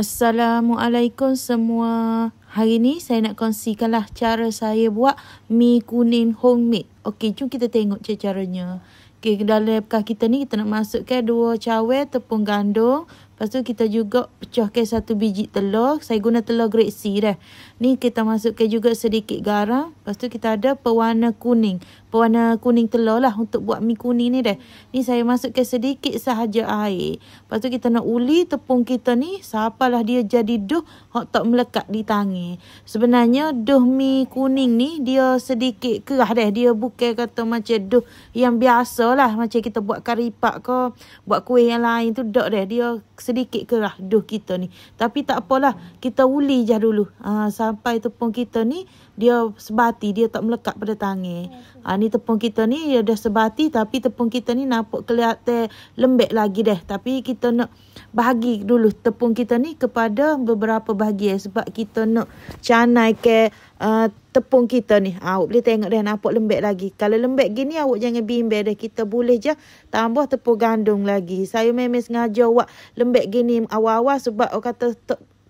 Assalamualaikum semua. Hari ni saya nak kongsikanlah cara saya buat mi kuning homemade. Okey, jom kita tengok caranya. Okey, dalam kita ni kita nak masukkan dua cawer tepung gandum. Lepas tu kita juga pecahkan satu biji telur. Saya guna telur grade C dah. Ni kita masukkan juga sedikit garam. Lepas tu kita ada pewarna kuning pewarna kuning telur lah untuk buat mi kuning ni deh. Ni saya masukkan sedikit sahaja air. Lepas tu kita nak uli tepung kita ni sapalah dia jadi duh hok tak melekat di tangi. Sebenarnya duh mi kuning ni dia sedikit kerah deh. Dia bukan kata macam duh yang biasa lah. Macam kita buat karipak ke buat kuih yang lain tu dok deh. Dia sedikit kerah duh kita ni. Tapi tak apalah. Kita uli je dulu. Ha, sampai tepung kita ni dia sebati. Dia tak melekat pada tangi. Ha, ni tepung kita ni dia dah sebati tapi tepung kita ni nampak kelihatan lembek lagi deh. Tapi kita nak bahagi dulu tepung kita ni kepada beberapa bahagian sebab kita nak canai ke uh, tepung kita ni. Awak boleh tengok dah nampak lembek lagi. Kalau lembek gini awak jangan bimbang dah. Kita boleh je tambah tepung gandum lagi. Saya memang sengaja awak lembek gini awal-awal sebab awak kata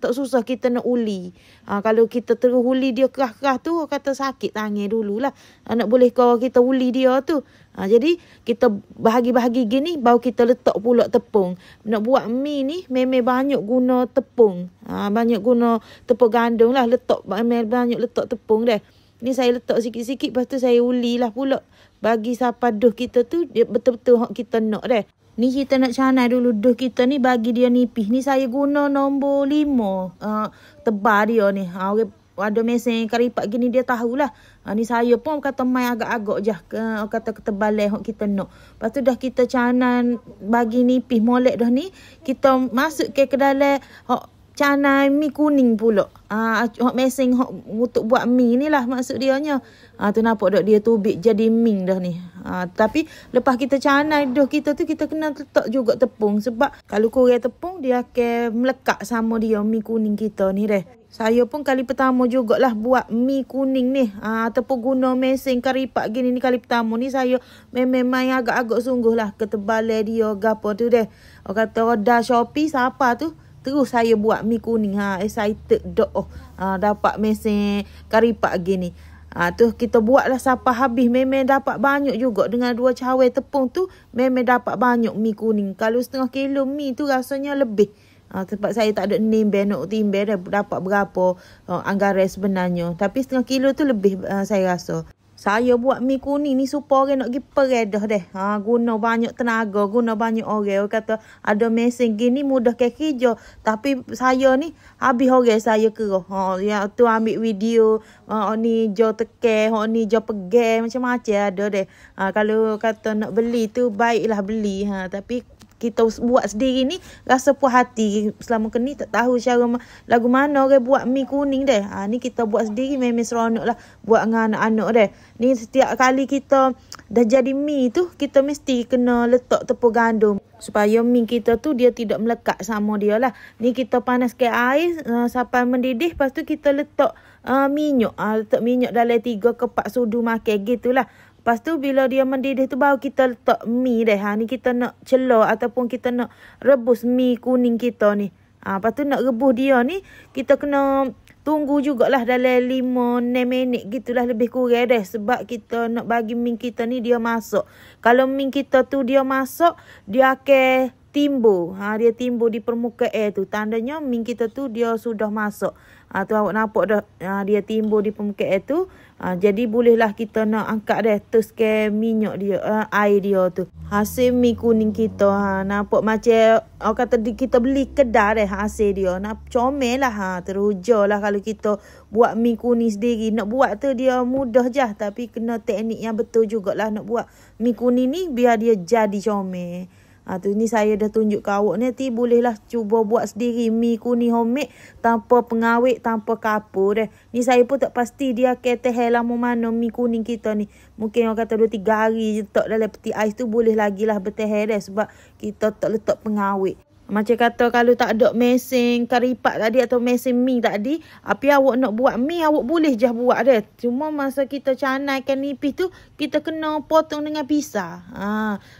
tak susah kita nak uli. Ha, kalau kita terus uli dia kerah-kerah tu, kata sakit tangan dululah. Ha, nak boleh kau kita uli dia tu. Ha, jadi kita bahagi-bahagi gini, baru kita letak pula tepung. Nak buat mie ni, memang banyak guna tepung. Ha, banyak guna tepung gandum lah. Letak, banyak letak tepung dah. Ni saya letak sikit-sikit, lepas tu saya uli lah pula. Bagi siapa duh kita tu, dia betul-betul kita nak dah. Ni kita nak canai dulu duh kita ni bagi dia nipis. Ni saya guna nombor lima. Uh, tebal dia ni. Ha, uh, ada mesin karipak gini dia tahulah. Ha, ni saya pun kata main agak-agak je. Uh, kata ketebalan yang kita nak. Lepas tu dah kita canan bagi nipis molek dah ni. Kita masuk ke ke dalam uh, canai mi kuning pula. Ah, uh, mesin untuk buat mi ni lah maksud dia nya. Ah, uh, tu nampak tak dia tubik jadi ming dah ni. Ha, tapi lepas kita canai doh kita tu kita kena letak juga tepung sebab kalau kurang tepung dia akan melekat sama dia mi kuning kita ni deh. Saya pun kali pertama jugalah buat mi kuning ni. Ha, ataupun guna mesin karipak gini ni kali pertama ni saya memang main agak-agak sungguh lah ketebalan dia gapo tu deh. Orang kata order Shopee siapa tu? Terus saya buat mi kuning. Ha, excited dok. Oh, ha, dapat mesin karipak gini. Ha, tu kita buatlah sampai habis. Memang dapat banyak juga. Dengan dua cawe tepung tu. Memang dapat banyak mi kuning. Kalau setengah kilo mi tu rasanya lebih. Ha, sebab saya tak ada nimbe nak timbe dapat berapa uh, anggaran sebenarnya. Tapi setengah kilo tu lebih uh, saya rasa. Saya buat mi kuning ni supaya orang nak pergi peredah deh. Ha, guna banyak tenaga, guna banyak orang. Orang kata ada mesin gini mudah ke kerja. Tapi saya ni habis orang saya kira. Ha, ya, tu ambil video. Ha, ni jo teke, ha, ni jo pegang. Macam-macam ada deh. Ha, kalau kata nak beli tu baiklah beli. Ha, tapi kita buat sendiri ni rasa puas hati selama ke ni tak tahu cara lagu mana orang buat mi kuning deh. Ha, ni kita buat sendiri memang seronok lah buat dengan anak-anak deh. Ni setiap kali kita dah jadi mi tu kita mesti kena letak tepung gandum supaya mi kita tu dia tidak melekat sama dia lah. Ni kita panaskan air uh, sampai mendidih lepas tu kita letak uh, minyak. Uh, letak minyak dalam tiga kepak sudu makan gitulah. Lepas tu bila dia mendidih tu baru kita letak mi deh. Ha, ni kita nak celor ataupun kita nak rebus mi kuning kita ni. Ha, lepas tu nak rebus dia ni kita kena tunggu jugalah dalam 5-6 minit gitulah lebih kurang deh. Sebab kita nak bagi mi kita ni dia masuk. Kalau mi kita tu dia masuk dia akan timbul. Ha, dia timbul di permukaan air tu. Tandanya mi kita tu dia sudah masuk. Ha, tu awak nampak dah ha, dia timbul di permukaan air tu. Ha, jadi bolehlah kita nak angkat dah teruskan minyak dia, uh, air dia tu. Hasil mi kuning kita. Ha, nampak macam orang kata kita beli kedai dah hasil dia. Nak comel lah. Ha, teruja lah kalau kita buat mi kuning sendiri. Nak buat tu dia mudah je. Tapi kena teknik yang betul jugalah nak buat mi kuning ni biar dia jadi comel. Ha, tu ni saya dah tunjuk ke awak nanti bolehlah cuba buat sendiri mi kuning homemade tanpa pengawet, tanpa kapur deh. Ni saya pun tak pasti dia tahan lama mana mi kuning kita ni. Mungkin orang kata 2 3 hari je letak dalam peti ais tu boleh lagi lah bertahan deh sebab kita tak letak pengawet. Macam kata kalau tak ada mesin karipat tadi atau mesin mi tadi, api awak nak buat mi awak boleh je buat dia. Cuma masa kita canaikan nipis tu, kita kena potong dengan pisah. Ha,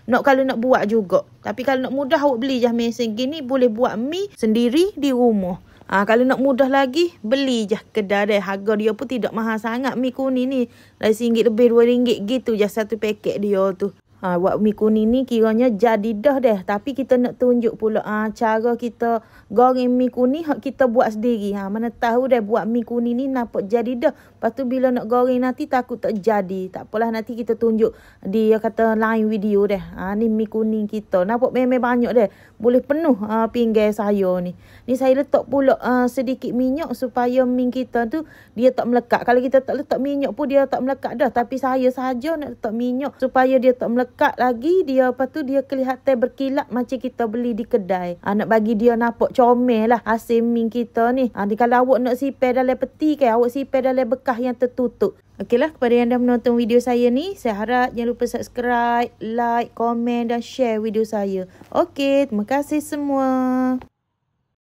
nak kalau nak buat juga. Tapi kalau nak mudah awak beli je mesin gini, boleh buat mi sendiri di rumah. Ha, kalau nak mudah lagi, beli je kedai dia. Harga dia pun tidak mahal sangat. Mi kuning ni, dari RM1 lebih RM2 gitu je satu paket dia tu. Ha, buat mi kuning ni kiranya jadi dah deh. Tapi kita nak tunjuk pula ha, cara kita goreng mi kuning hak kita buat sendiri. Ha, mana tahu deh buat mi kuning ni nampak jadi dah. Lepas tu bila nak goreng nanti takut tak jadi. Tak apalah nanti kita tunjuk dia kata lain video deh. Ha, ni mi kuning kita. Nampak memang banyak deh. Boleh penuh ha, pinggir saya ni. Ni saya letak pula ha, sedikit minyak supaya mi kita tu dia tak melekat. Kalau kita tak letak minyak pun dia tak melekat dah. Tapi saya saja nak letak minyak supaya dia tak melekat dekat lagi dia apa tu dia kelihatan berkilat macam kita beli di kedai. Ha, nak bagi dia nampak comel lah hasil min kita ni. Ha, kalau awak nak sipir dalam peti kan awak sipir dalam bekas yang tertutup. Okeylah kepada yang dah menonton video saya ni saya harap jangan lupa subscribe, like, komen dan share video saya. Okey, terima kasih semua.